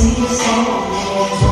see you